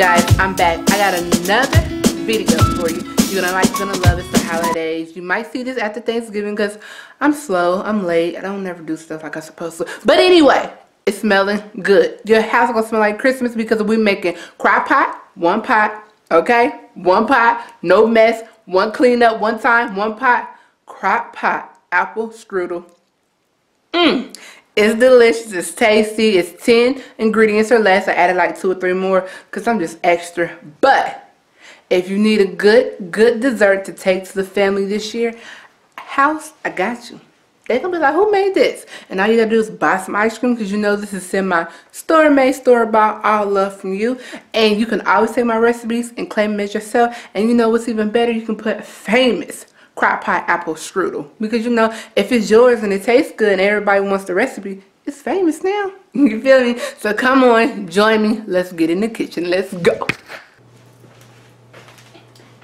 Guys, I'm back. I got another video for you. You're gonna like, gonna love it. the holidays. You might see this after Thanksgiving because I'm slow, I'm late. I don't never do stuff like I'm supposed to. But anyway, it's smelling good. Your house is gonna smell like Christmas because we're making crock pot, one pot, okay? One pot, no mess, one clean up, one time, one pot, crock pot, apple strudel. Mmm. It's delicious. It's tasty. It's 10 ingredients or less. I added like two or three more because I'm just extra. But if you need a good, good dessert to take to the family this year, house, I got you. They're going to be like, who made this? And all you got to do is buy some ice cream because you know this is semi store-made, store-bought, all love from you. And you can always take my recipes and claim them as yourself. And you know what's even better? You can put famous crock pot apple strudel. Because you know, if it's yours and it tastes good and everybody wants the recipe, it's famous now. You feel me? So come on, join me. Let's get in the kitchen. Let's go.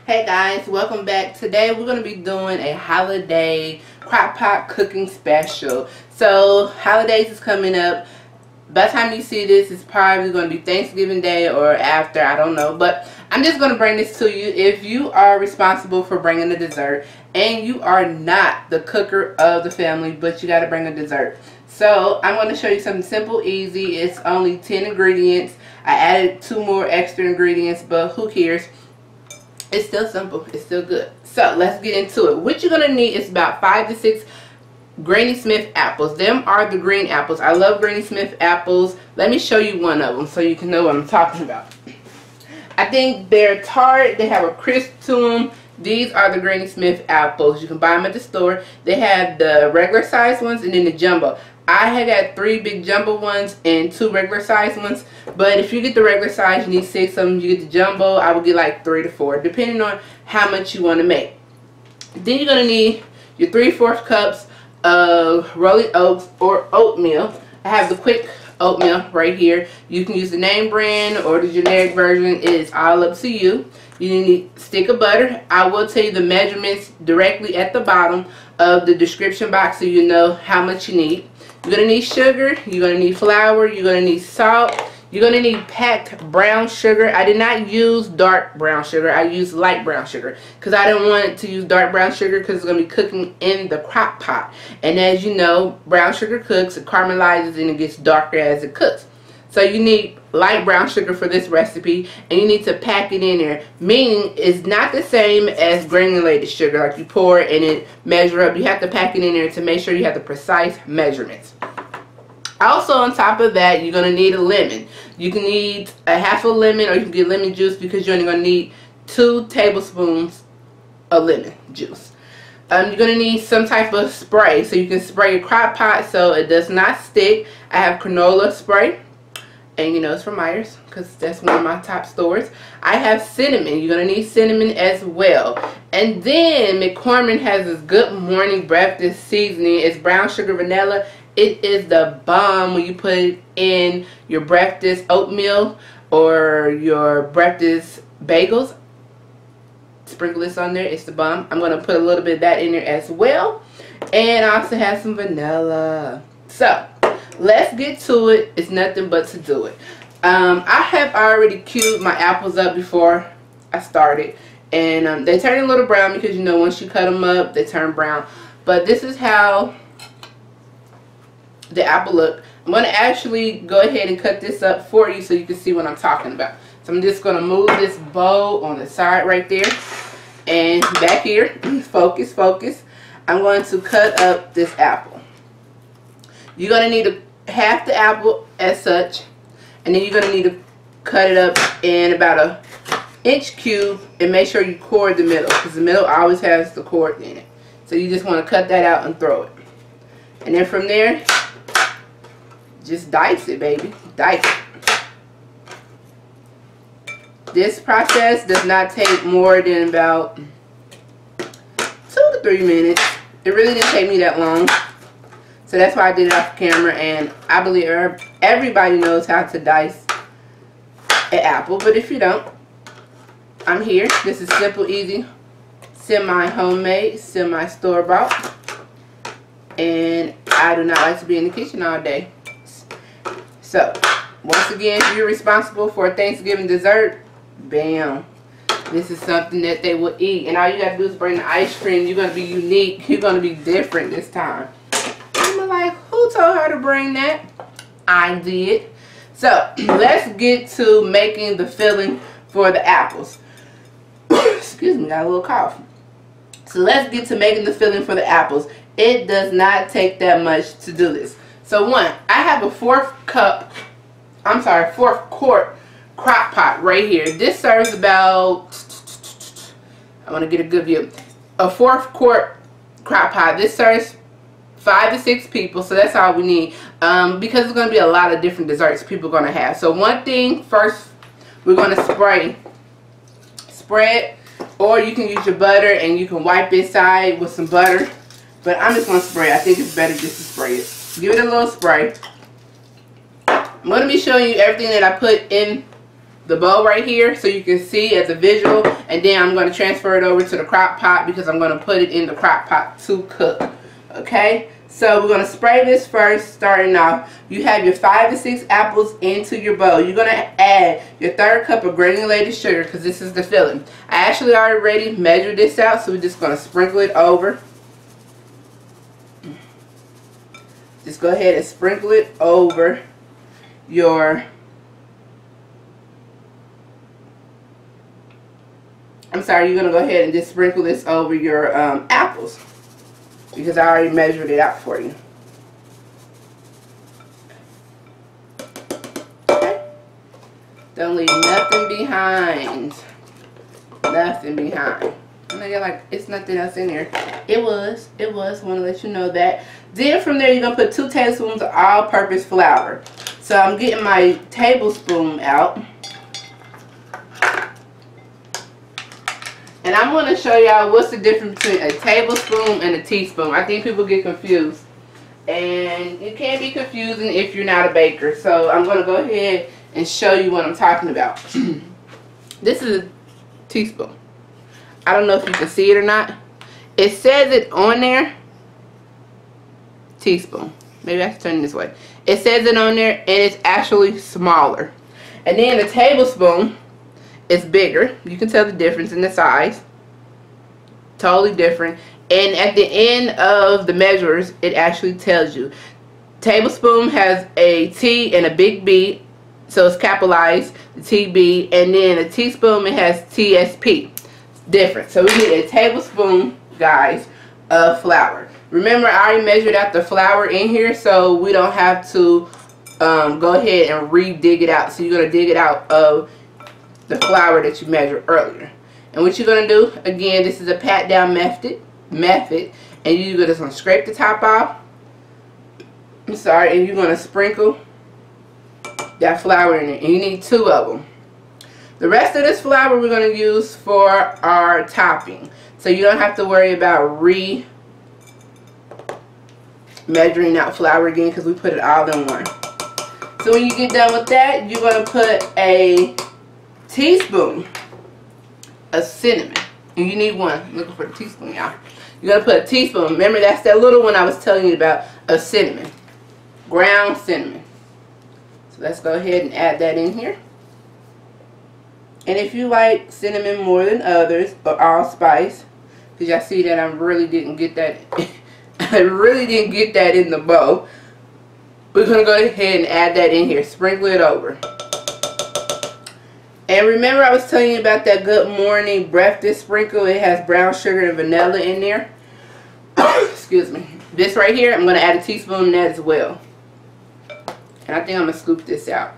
Hey guys, welcome back. Today we're going to be doing a holiday crock pot cooking special. So holidays is coming up. By the time you see this, it's probably going to be Thanksgiving Day or after. I don't know. But I'm just going to bring this to you. If you are responsible for bringing the dessert and you are not the cooker of the family, but you got to bring a dessert. So I'm going to show you something simple, easy. It's only 10 ingredients. I added two more extra ingredients, but who cares? It's still simple. It's still good. So let's get into it. What you're going to need is about five to six Granny Smith apples. Them are the green apples. I love Granny Smith apples. Let me show you one of them so you can know what I'm talking about. I think they're tart. They have a crisp to them. These are the Granny Smith apples. You can buy them at the store. They have the regular size ones and then the jumbo. I had got three big jumbo ones and two regular size ones. But if you get the regular size, you need six of them. You get the jumbo, I would get like three to four, depending on how much you want to make. Then you're going to need your three-fourths cups of rolling oats or oatmeal. I have the quick Oh, oatmeal right here. You can use the name brand or the generic version. It is all up to you. You need a stick of butter. I will tell you the measurements directly at the bottom of the description box so you know how much you need. You're going to need sugar. You're going to need flour. You're going to need salt. You're going to need packed brown sugar. I did not use dark brown sugar. I used light brown sugar because I didn't want to use dark brown sugar because it's going to be cooking in the crock pot. And as you know, brown sugar cooks, it caramelizes, and it gets darker as it cooks. So you need light brown sugar for this recipe and you need to pack it in there. Meaning it's not the same as granulated sugar like you pour it and it measure up. You have to pack it in there to make sure you have the precise measurements. Also on top of that, you're going to need a lemon. You can need a half a lemon or you can get lemon juice because you're only going to need two tablespoons of lemon juice. Um, you're going to need some type of spray so you can spray your crock pot so it does not stick. I have canola spray and you know it's from Meijer's because that's one of my top stores. I have cinnamon. You're going to need cinnamon as well. And then McCormick has this good morning breakfast seasoning. It's brown sugar vanilla it is the bomb when you put it in your breakfast oatmeal or your breakfast bagels. Sprinkle this on there. It's the bomb. I'm going to put a little bit of that in there as well. And I also have some vanilla. So, let's get to it. It's nothing but to do it. Um, I have already cubed my apples up before I started. And um, they turn a little brown because, you know, once you cut them up, they turn brown. But this is how the apple look. I'm going to actually go ahead and cut this up for you so you can see what I'm talking about. So I'm just going to move this bowl on the side right there. And back here, focus, focus. I'm going to cut up this apple. You're going to need a, half the apple as such. And then you're going to need to cut it up in about a inch cube and make sure you core the middle because the middle always has the cord in it. So you just want to cut that out and throw it. And then from there, just dice it, baby. Dice it. This process does not take more than about two to three minutes. It really didn't take me that long. So that's why I did it off camera. And I believe everybody knows how to dice an apple. But if you don't, I'm here. This is simple, easy, semi-homemade, semi-store-bought. And I do not like to be in the kitchen all day. So, once again, if you're responsible for a Thanksgiving dessert, bam. This is something that they will eat. And all you got to do is bring the ice cream. You're going to be unique. You're going to be different this time. I'm like, who told her to bring that? I did. So, let's get to making the filling for the apples. Excuse me, got a little cough. So let's get to making the filling for the apples. It does not take that much to do this. So one, I have a fourth cup, I'm sorry, fourth quart crock pot right here. This serves about, I want to get a good view, a fourth quart crock pot. This serves five to six people, so that's all we need. Um, because it's going to be a lot of different desserts people are going to have. So one thing, first, we're going to spray, spread, or you can use your butter and you can wipe inside with some butter. But I'm just going to spray. I think it's better just to spray it. Give it a little spray. I'm going to be showing you everything that I put in the bowl right here so you can see as a visual and then I'm going to transfer it over to the crock pot because I'm going to put it in the crock pot to cook okay? So we're going to spray this first starting off. You have your five to six apples into your bowl. You're going to add your third cup of granulated sugar because this is the filling. I actually already measured this out so we're just going to sprinkle it over just go ahead and sprinkle it over your I'm sorry, you're going to go ahead and just sprinkle this over your um, apples because I already measured it out for you. Okay. Don't leave nothing behind. Nothing behind. I know you're like, it's nothing else in there. It was. It was. want to let you know that. Then from there, you're going to put two tablespoons of all-purpose flour. So I'm getting my tablespoon out. And I'm going to show y'all what's the difference between a tablespoon and a teaspoon. I think people get confused. And it can be confusing if you're not a baker. So I'm going to go ahead and show you what I'm talking about. this is a teaspoon. I don't know if you can see it or not. It says it on there. Teaspoon. Maybe I to turn it this way. It says it on there and it's actually smaller. And then the tablespoon is bigger. You can tell the difference in the size. Totally different. And at the end of the measures, it actually tells you. Tablespoon has a T and a big B. So it's capitalized, TB. And then a teaspoon, it has TSP. Different. So we need a tablespoon, guys, of flour. Remember, I already measured out the flour in here, so we don't have to um, go ahead and re-dig it out. So you're going to dig it out of the flour that you measured earlier. And what you're going to do, again, this is a pat down method, method and you're just going to scrape the top off. I'm sorry, and you're going to sprinkle that flour in it. And you need two of them. The rest of this flour we're going to use for our topping. So you don't have to worry about re measuring out flour again because we put it all in one. So when you get done with that, you're going to put a teaspoon of cinnamon. And you need one. I'm looking for the teaspoon, y'all. You're going to put a teaspoon. Remember, that's that little one I was telling you about of cinnamon. Ground cinnamon. So let's go ahead and add that in here. And if you like cinnamon more than others, or allspice, because y'all see that I really didn't get that, I really didn't get that in the bowl. We're going to go ahead and add that in here. Sprinkle it over. And remember I was telling you about that Good Morning Breakfast Sprinkle. It has brown sugar and vanilla in there. Excuse me. This right here, I'm going to add a teaspoon in that as well. And I think I'm going to scoop this out.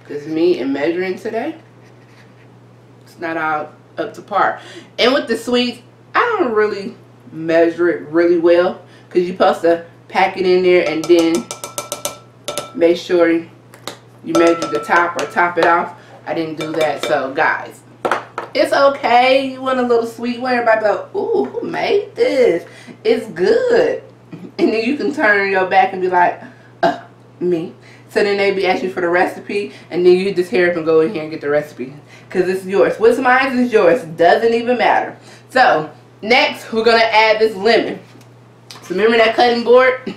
Because me and measuring today, it's not all up to par. And with the sweets, I don't really measure it really well. Because you're supposed to pack it in there and then make sure you measure the top or top it off. I didn't do that. So, guys, it's okay. You want a little sweet one. Everybody like, ooh, who made this? It's good. And then you can turn your back and be like, uh, me. So then they be asking for the recipe. And then you just hear up and go in here and get the recipe. Because it's yours. What's mine is yours. Doesn't even matter. So, next, we're going to add this lemon. So remember that cutting board?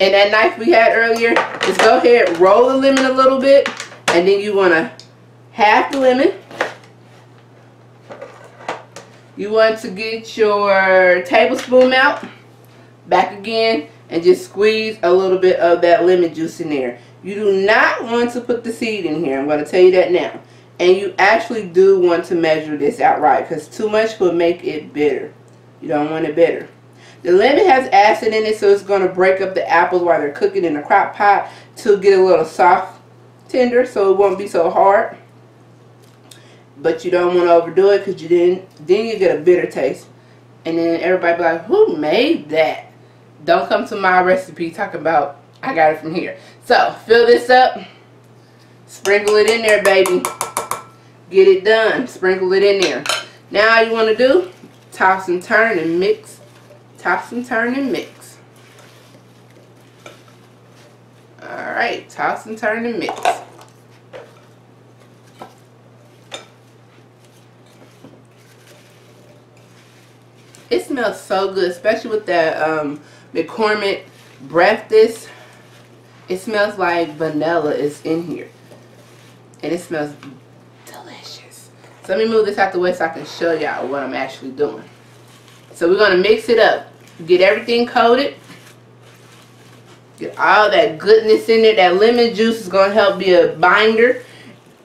And that knife we had earlier, just go ahead, roll the lemon a little bit. And then you want to half the lemon. You want to get your tablespoon out. Back again. And just squeeze a little bit of that lemon juice in there. You do not want to put the seed in here. I'm going to tell you that now. And you actually do want to measure this out right. Because too much will make it bitter. You don't want it bitter. The lemon has acid in it, so it's going to break up the apples while they're cooking in the crock pot to get a little soft, tender, so it won't be so hard. But you don't want to overdo it because you didn't. Then you get a bitter taste, and then everybody be like, "Who made that?" Don't come to my recipe talking about I got it from here. So fill this up, sprinkle it in there, baby. Get it done. Sprinkle it in there. Now all you want to do, toss and turn and mix toss and turn and mix. Alright, toss and turn and mix. It smells so good, especially with that um, McCormick Breakfast. It smells like vanilla is in here. And it smells. So let me move this out the way so I can show y'all what I'm actually doing. So we're going to mix it up. Get everything coated. Get all that goodness in there. That lemon juice is going to help be a binder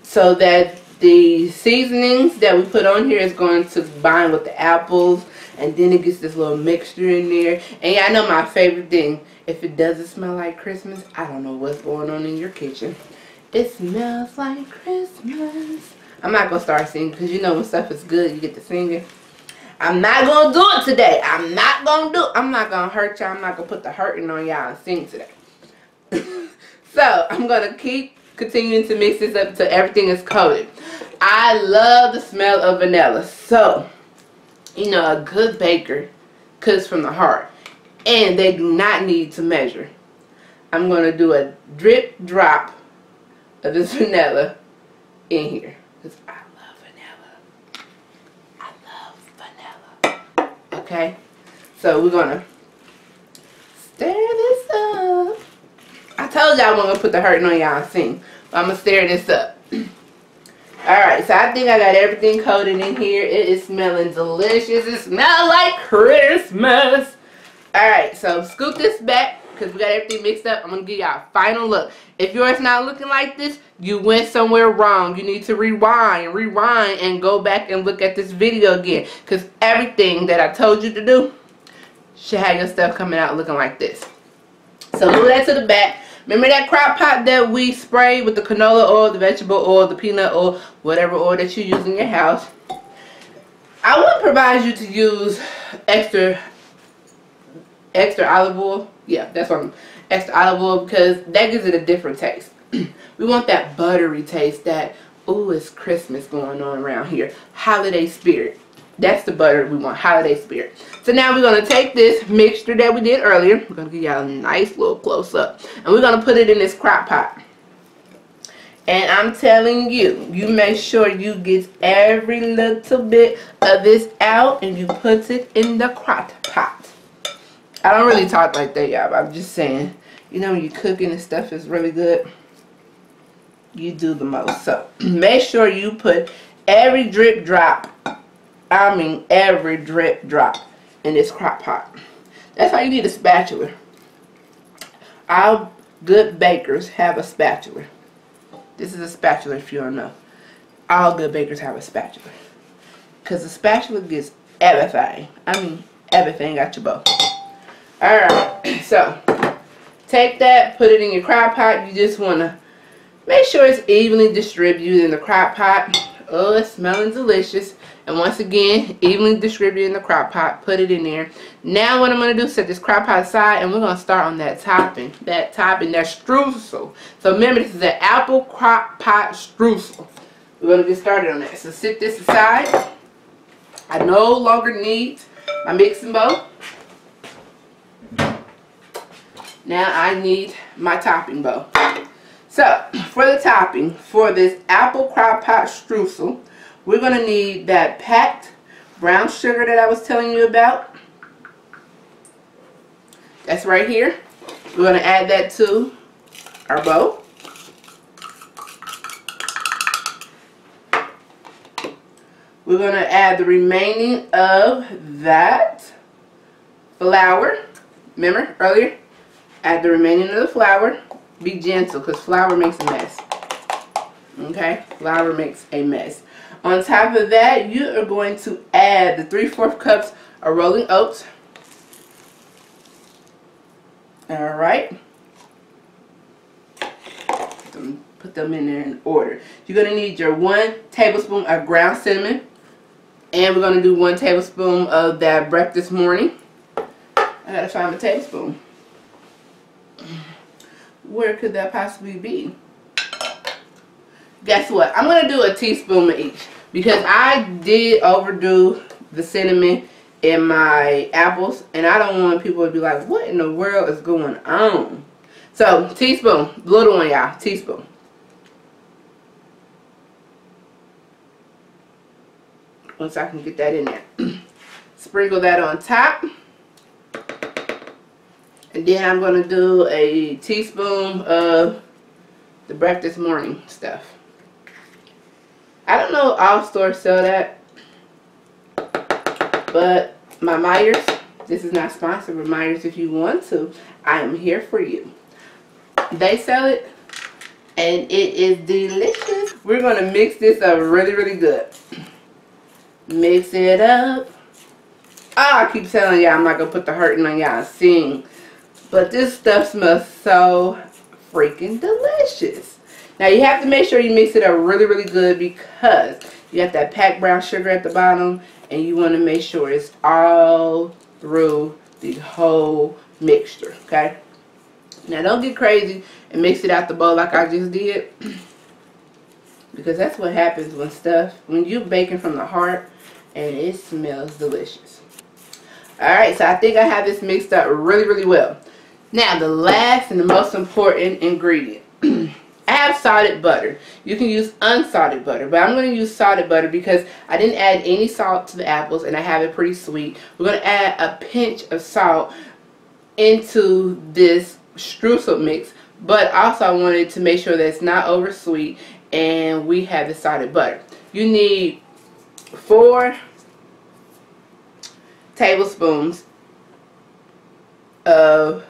so that the seasonings that we put on here is going to bind with the apples and then it gets this little mixture in there and yeah I know my favorite thing if it doesn't smell like Christmas I don't know what's going on in your kitchen it smells like Christmas I'm not gonna start singing because you know when stuff is good you get to singing I'm not going to do it today. I'm not going to do it. I'm not going to hurt y'all. I'm not going to put the hurting on y'all and sing today. so, I'm going to keep continuing to mix this up until everything is coated. I love the smell of vanilla. So, you know, a good baker cooks from the heart. And they do not need to measure. I'm going to do a drip drop of this vanilla in here. Because I Okay? So we're going to stir this up. I told y'all I wasn't going to put the hurting on y'all sing. But I'm going to stir this up. Alright, so I think I got everything coated in here. It is smelling delicious. It smells like Christmas. Alright, so scoop this back because we got everything mixed up. I'm going to give y'all a final look. If yours not looking like this, you went somewhere wrong. You need to rewind, rewind, and go back and look at this video again. Because everything that I told you to do should have your stuff coming out looking like this. So move that to the back. Remember that crock pot that we sprayed with the canola oil, the vegetable oil, the peanut oil, whatever oil that you use in your house. I would provide you to use extra extra olive oil. Yeah, that's what I'm extra olive oil because that gives it a different taste. we want that buttery taste, that, ooh, it's Christmas going on around here. Holiday spirit. That's the butter we want, holiday spirit. So now we're going to take this mixture that we did earlier. We're going to give y'all a nice little close-up. And we're going to put it in this crock pot. And I'm telling you, you make sure you get every little bit of this out and you put it in the crock pot. I don't really talk like that, y'all, But I'm just saying you know when you're cooking and stuff is really good you do the most. So make sure you put every drip drop I mean every drip drop in this crock pot. That's why you need a spatula. Our good bakers have a spatula. This is a spatula if you don't know. All good bakers have a spatula. Because the spatula gets everything. I mean everything out your bowl alright so Take that, put it in your crock pot. You just want to make sure it's evenly distributed in the crock pot. Oh, it's smelling delicious. And once again, evenly distributed in the crock pot. Put it in there. Now what I'm going to do is set this crock pot aside and we're going to start on that topping. That topping, that streusel. So remember, this is an apple crock pot streusel. We're going to get started on that. So sit this aside. I no longer need my mixing bowl. Now I need my topping bowl. So, for the topping, for this apple crock pot streusel, we're going to need that packed brown sugar that I was telling you about. That's right here. We're going to add that to our bowl. We're going to add the remaining of that flour. Remember earlier? Add the remaining of the flour. Be gentle because flour makes a mess. Okay? Flour makes a mess. On top of that, you are going to add the 3 4 cups of rolling oats. Alright. Put them in there in order. You're going to need your 1 tablespoon of ground cinnamon. And we're going to do 1 tablespoon of that breakfast morning. I gotta find my tablespoon. Where could that possibly be? Guess what? I'm gonna do a teaspoon of each because I did overdo the cinnamon in my apples and I don't want people to be like, what in the world is going on? So, teaspoon. Little one, y'all. Teaspoon. Once I can get that in there. Sprinkle that on top. And then I'm going to do a teaspoon of the breakfast morning stuff. I don't know if all stores sell that. But my Meijer's, this is not sponsored, but Meijer's, if you want to, I am here for you. They sell it and it is delicious. We're going to mix this up really, really good. Mix it up. Oh, I keep telling y'all I'm not going to put the hurting on y'all sing. But this stuff smells so freaking delicious. Now you have to make sure you mix it up really, really good because you have that packed brown sugar at the bottom and you want to make sure it's all through the whole mixture, okay? Now don't get crazy and mix it out the bowl like I just did because that's what happens when stuff, when you're baking from the heart and it smells delicious. Alright, so I think I have this mixed up really, really well. Now, the last and the most important ingredient. I have salted butter. You can use unsalted butter, but I'm going to use salted butter because I didn't add any salt to the apples and I have it pretty sweet. We're going to add a pinch of salt into this streusel mix, but also I wanted to make sure that it's not over sweet and we have the salted butter. You need four tablespoons of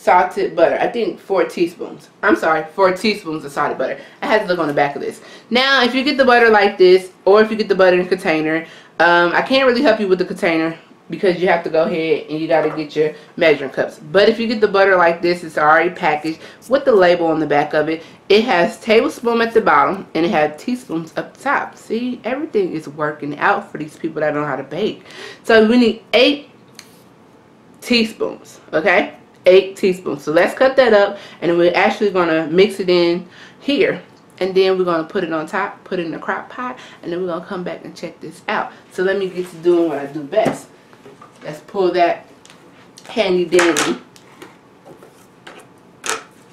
salted butter. I think four teaspoons. I'm sorry, four teaspoons of salted butter. I had to look on the back of this. Now, if you get the butter like this, or if you get the butter in a container, um, I can't really help you with the container because you have to go ahead and you got to get your measuring cups. But if you get the butter like this, it's already packaged with the label on the back of it. It has tablespoon at the bottom and it has teaspoons up top. See, everything is working out for these people that know how to bake. So we need eight teaspoons, okay? Eight teaspoons. So let's cut that up and we're actually going to mix it in here. And then we're going to put it on top, put it in the crock pot, and then we're going to come back and check this out. So let me get to doing what I do best. Let's pull that handy dandy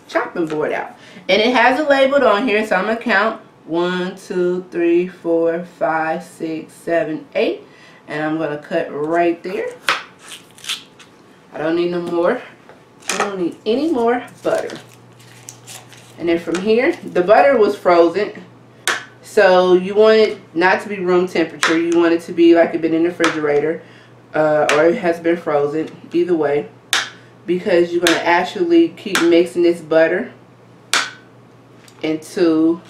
chopping board out. And it has it labeled on here, so I'm going to count one, two, three, four, five, six, seven, eight. And I'm going to cut right there. I don't need no more I don't need any more butter. And then from here, the butter was frozen. So you want it not to be room temperature. You want it to be like it been in the refrigerator. Uh, or it has been frozen. Either way. Because you're going to actually keep mixing this butter into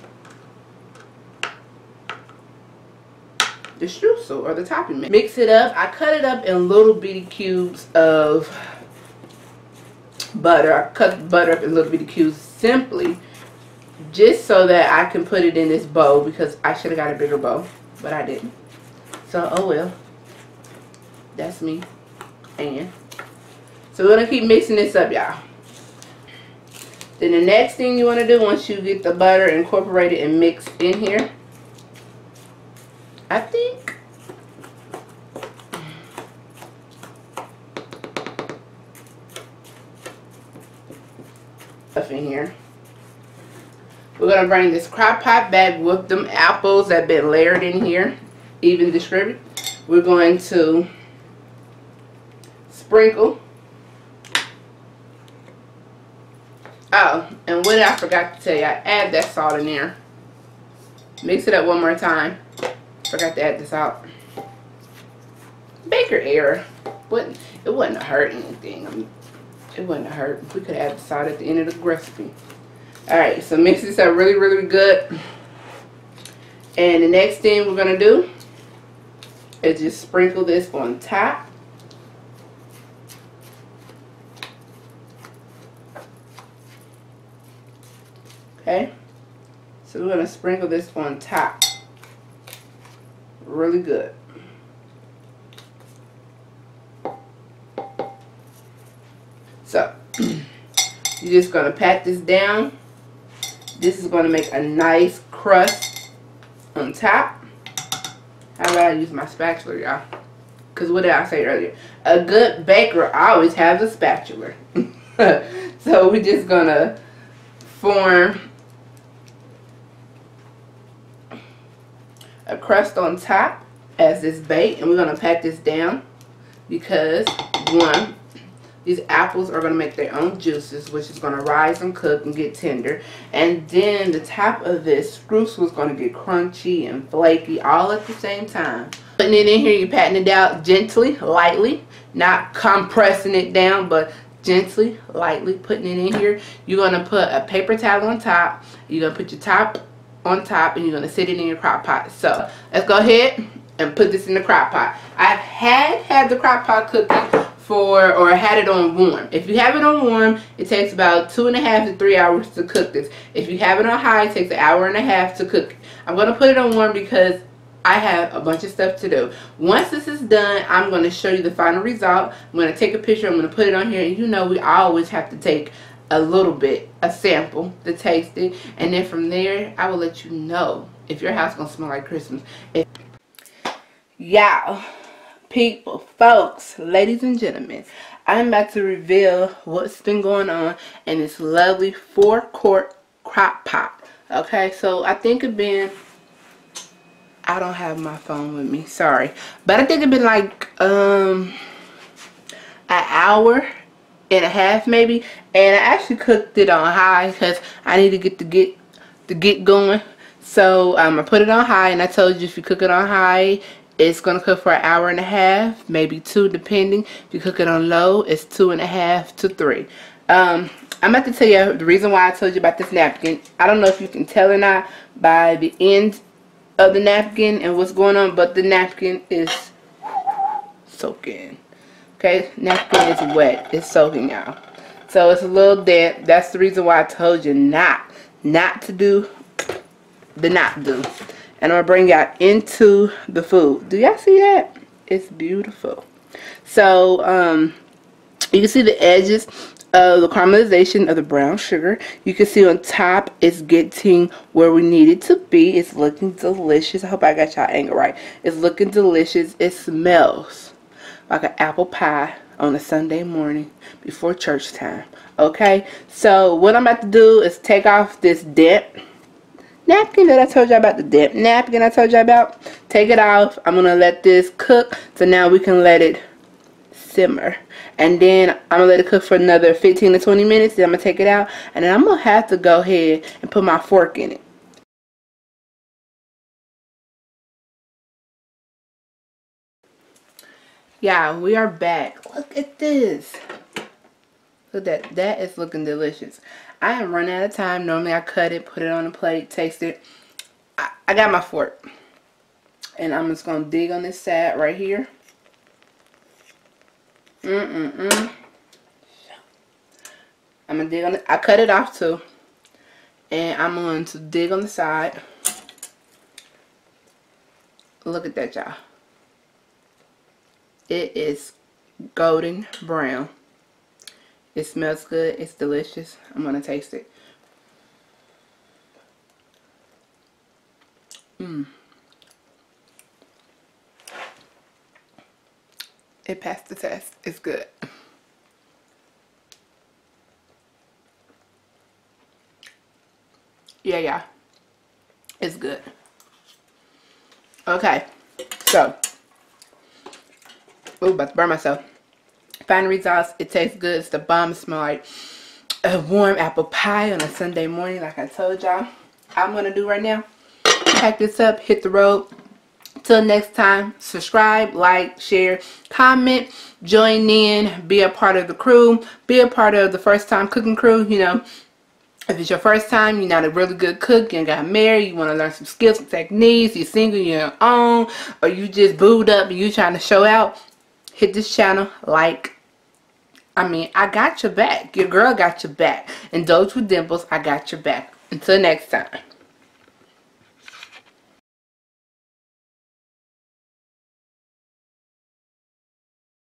the streusel or the topping mix. Mix it up. I cut it up in little bitty cubes of butter. I cut butter up in little bitty cubes simply just so that I can put it in this bowl because I should have got a bigger bowl, but I didn't. So, oh well. That's me. And so we're going to keep mixing this up, y'all. Then the next thing you want to do once you get the butter incorporated and mixed in here, I think stuff in here. We're going to bring this crock pot back with them apples that been layered in here, even distributed. We're going to sprinkle Oh, and what I forgot to tell you, I add that salt in there. Mix it up one more time. Forgot to add the salt. Baker error. Wouldn't it wouldn't hurt anything. I it wouldn't hurt. We could add the salt at the end of the recipe. Alright, so mix this up really, really good. And the next thing we're going to do is just sprinkle this on top. Okay. So we're going to sprinkle this on top. Really good. So, you're just going to pat this down. This is going to make a nice crust on top. How about I use my spatula, y'all? Because what did I say earlier? A good baker always has a spatula. so we're just going to form a crust on top as this bait. And we're going to pat this down because, one, these apples are going to make their own juices, which is going to rise and cook and get tender. And then the top of this streusel's going to get crunchy and flaky all at the same time. Putting it in here, you're patting it out gently, lightly, not compressing it down, but gently, lightly putting it in here. You're going to put a paper towel on top. You're going to put your top on top and you're going to sit it in your crock pot. So let's go ahead and put this in the crock pot. I've had had the crock pot cooking for or had it on warm. If you have it on warm, it takes about two and a half to three hours to cook this. If you have it on high, it takes an hour and a half to cook. I'm going to put it on warm because I have a bunch of stuff to do. Once this is done, I'm going to show you the final result. I'm going to take a picture. I'm going to put it on here. And you know we always have to take a little bit, a sample to taste it. And then from there, I will let you know if your house going to smell like Christmas. Y'all people, folks, ladies and gentlemen, I'm about to reveal what's been going on in this lovely four quart crock pot. Okay, so I think it's been, I don't have my phone with me, sorry. But I think it's been like, um, an hour and a half maybe. And I actually cooked it on high because I need to get the get, the get going. So um, I put it on high and I told you if you cook it on high it's going to cook for an hour and a half, maybe two, depending. If you cook it on low, it's two and a half to three. Um, I'm about to tell you the reason why I told you about this napkin. I don't know if you can tell or not by the end of the napkin and what's going on, but the napkin is soaking. Okay, napkin is wet. It's soaking, y'all. So it's a little damp. That's the reason why I told you not, not to do the not do and I'm gonna bring y'all into the food. Do y'all see that? It's beautiful. So um, you can see the edges of the caramelization of the brown sugar. You can see on top it's getting where we need it to be. It's looking delicious. I hope I got y'all angle right. It's looking delicious. It smells like an apple pie on a Sunday morning before church time. Okay, so what I'm about to do is take off this dip napkin that I told you about, the dip napkin I told you about. Take it off. I'm going to let this cook. So now we can let it simmer. And then I'm going to let it cook for another 15 to 20 minutes. Then I'm going to take it out. And then I'm going to have to go ahead and put my fork in it. Yeah, we are back. Look at this. Look at that. That is looking delicious. I am running out of time. Normally I cut it, put it on a plate, taste it. I, I got my fork. And I'm just going to dig on this side right here. Mm-mm-mm. I'm going to dig on it. I cut it off too. And I'm going to dig on the side. Look at that, y'all. It is golden brown. It smells good. It's delicious. I'm going to taste it. Mmm. It passed the test. It's good. Yeah, yeah. It's good. Okay. So. Ooh, about to burn myself. Final results, it tastes good. It's the bomb. Smell like a warm apple pie on a Sunday morning like I told y'all I'm going to do right now. Pack this up, hit the road. Till next time, subscribe, like, share, comment, join in, be a part of the crew, be a part of the first time cooking crew, you know. If it's your first time, you're not a really good cook, you got married, you want to learn some skills and techniques, you're single, you're your own, or you just booed up and you trying to show out, hit this channel, like, I mean, I got your back. Your girl got your back. And Indulge with Dimples, I got your back. Until next time.